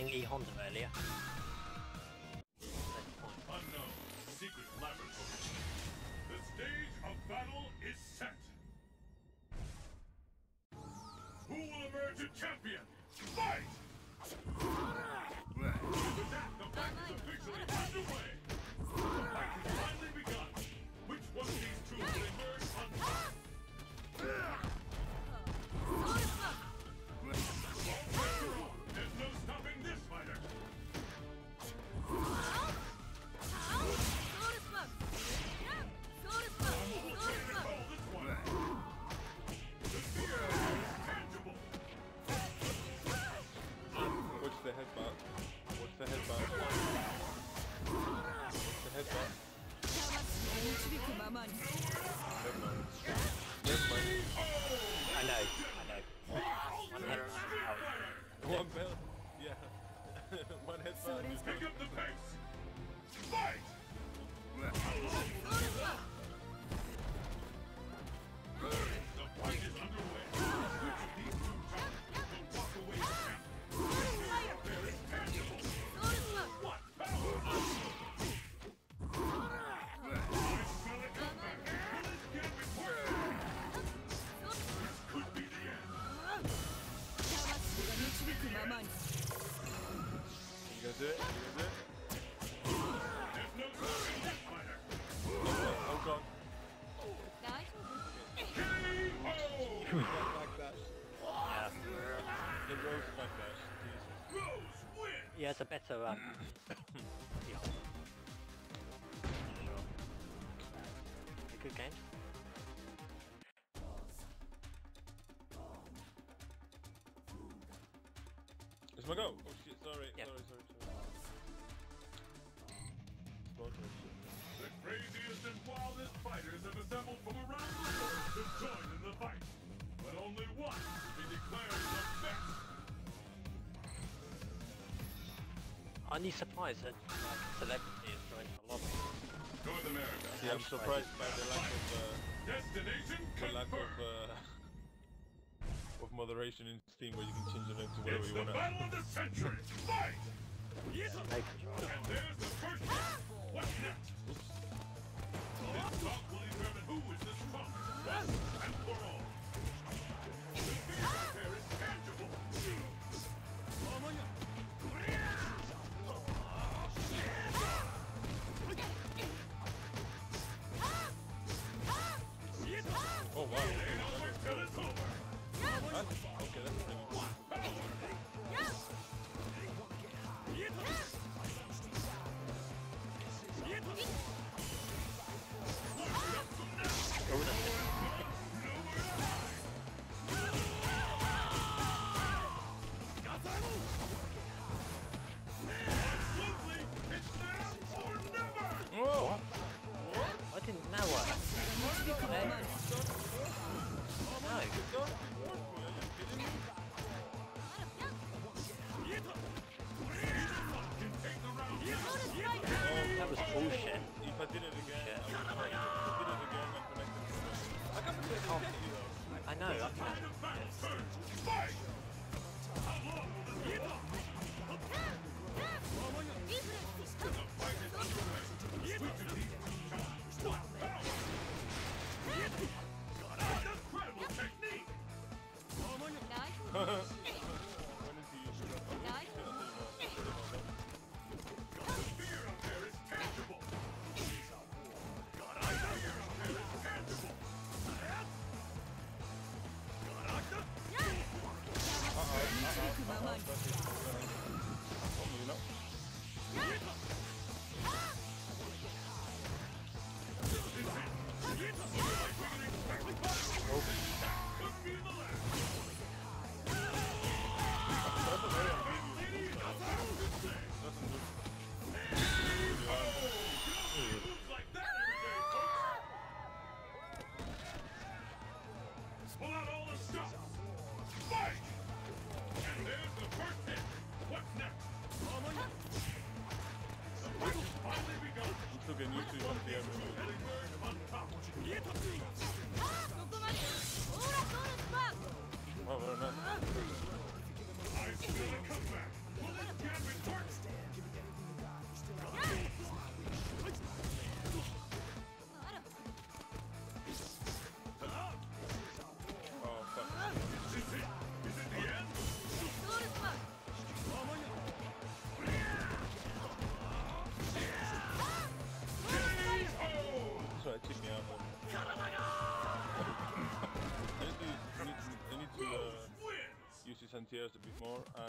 playing E Honda earlier. Unknown secret laboratory. The stage of battle is set. Who will emerge a champion? Fight! The is officially underway! One belt. Yeah. One headbutt. Pick up the pace. Fight! do it. It. Oh god. yeah. He has a better one. yeah. A good game. It's my go. Oh shit! Sorry, sorry, sorry. I'm surprised that like, celebrity is joining a lot. North America. I'm surprised by the lack of uh, destination. The lack of uh, of moderation in Steam, where you can change the name to whatever it's you want. It's the battle of the century. Fight! Yes. Yeah, and there's the first. Ah!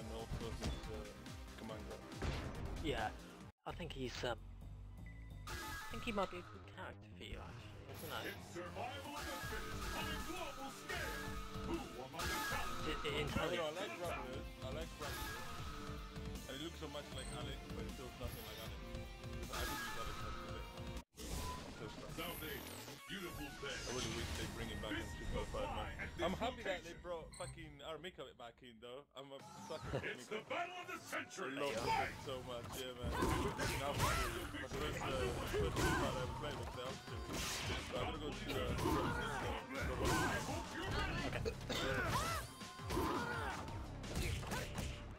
And also his uh, command. Yeah, I think he's um. I think he might be a good character for you actually. I don't know. It's survival of the fittest on a global scale. Who among the talents I- I- I don't entirely- know, I like Ramires, I like Ramires. It's the Armika. battle of the I century. love Fight! it so much, yeah, man. Now, my first, uh, first part I ever played was the Altitude. So I'm gonna go to the I hope you're ready.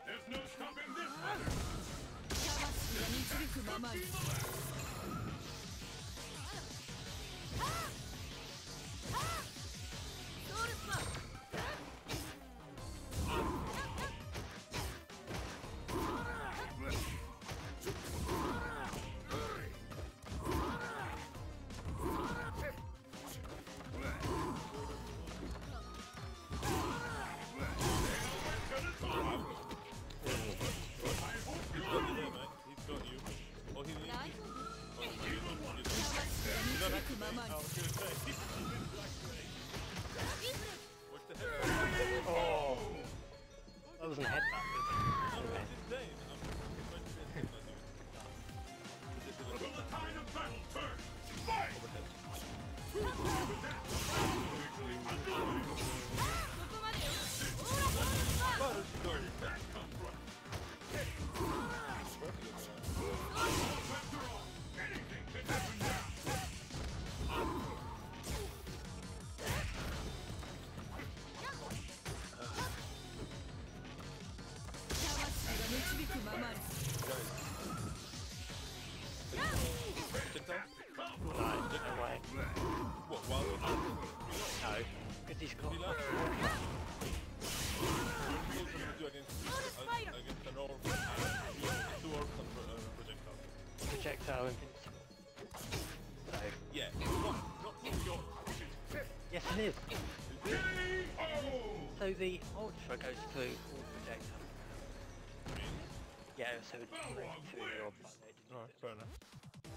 There's no stopping this one. 魂が導くままに I was gonna the heck? Oh. That was an headbutt. Because he's got. He left. What are you do against, an orb? Two orbs and projectile. projectile invincible. So, Yeah. Not, not your. yes it is. K.O. So the Ultra goes through all projectiles. Yeah, so it's running through the orb like they did. Alright, fair enough.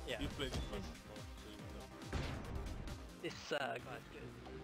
Yeah, You played this one before, so you know. this uh, guy's good.